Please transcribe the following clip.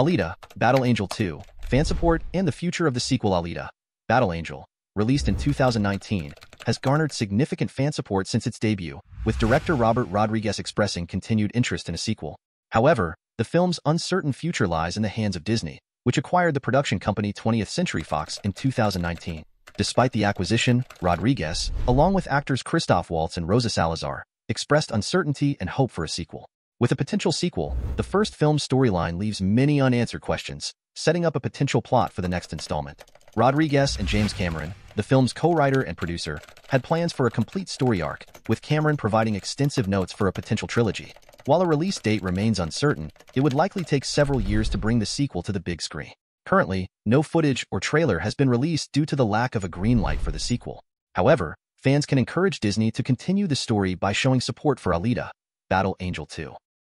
Alita, Battle Angel 2, fan support, and the future of the sequel Alita, Battle Angel, released in 2019, has garnered significant fan support since its debut, with director Robert Rodriguez expressing continued interest in a sequel. However, the film's uncertain future lies in the hands of Disney, which acquired the production company 20th Century Fox in 2019. Despite the acquisition, Rodriguez, along with actors Christoph Waltz and Rosa Salazar, expressed uncertainty and hope for a sequel. With a potential sequel, the first film's storyline leaves many unanswered questions, setting up a potential plot for the next installment. Rodriguez and James Cameron, the film's co-writer and producer, had plans for a complete story arc, with Cameron providing extensive notes for a potential trilogy. While a release date remains uncertain, it would likely take several years to bring the sequel to the big screen. Currently, no footage or trailer has been released due to the lack of a green light for the sequel. However, fans can encourage Disney to continue the story by showing support for Alita, Battle Angel 2.